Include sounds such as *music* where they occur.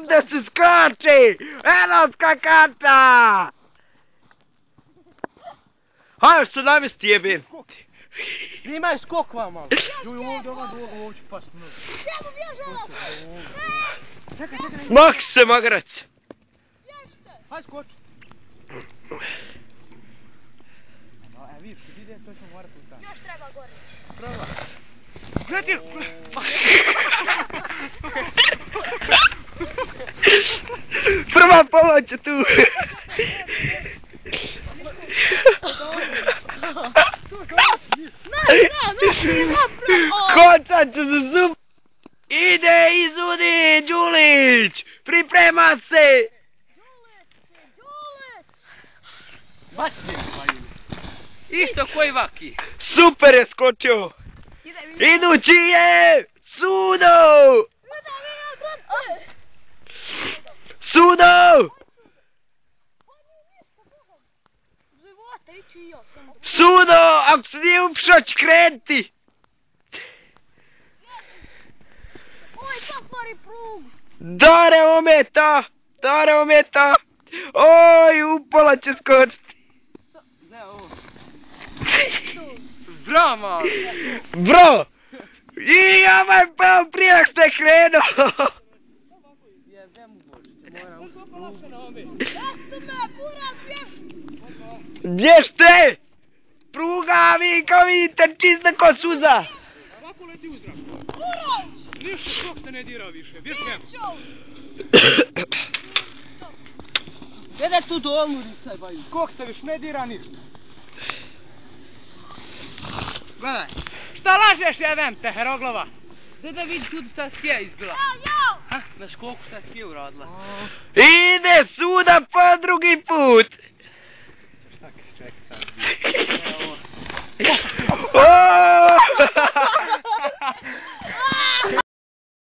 Ovdje se skače! Eno skakača! Hajde se namesti jebem. Snimaj skok vam malo. Juj, ovdje, ovdje, ovdje, ovdje ću past. Čemu bježala? Čekaj, čekaj, Smak se. Bježite! hajde skoči. E, vidiš, kad ide, to ćemo morati u tamo. Još treba gore. Prva. Gledaj! Prva pomoć je tu. Napravo! Kočač za zub. Ide izudi Đulić. Priprema se. Isto koji vaki. Super je skočio. Idući je Sudo. Vidi, vidi, Sudo. Života, iću i ja, samo. Sudo, ako se nije upšao će krenuti. Oj, zatvori prug! Dare ometa. Dare ometa. Oj, upola će skočiti. Ne, ovo. Zdravo, malo. Bro. I ovaj pao prije nek ste krenuo. *laughs* Gdje ste? Pruga, vi kao vidite, čista ko suza. Ovako leti u zrak. Ništa skok se ne dira više. Bjež kem. Gdje tu domu risaj, baju? Skok se više ne dira ništa. Gledaj. Šta lažeš, jebem te, heroglava? Gdje da vidi tu šta skija izbila? Ha? Na skoku šta skija uradila? Ide suda po drugi put. Šta se čeka *laughs* tamo?